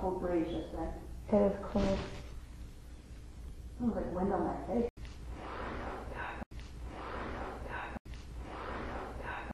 cold breeze just then. It is cold. Sounds like wind on my face.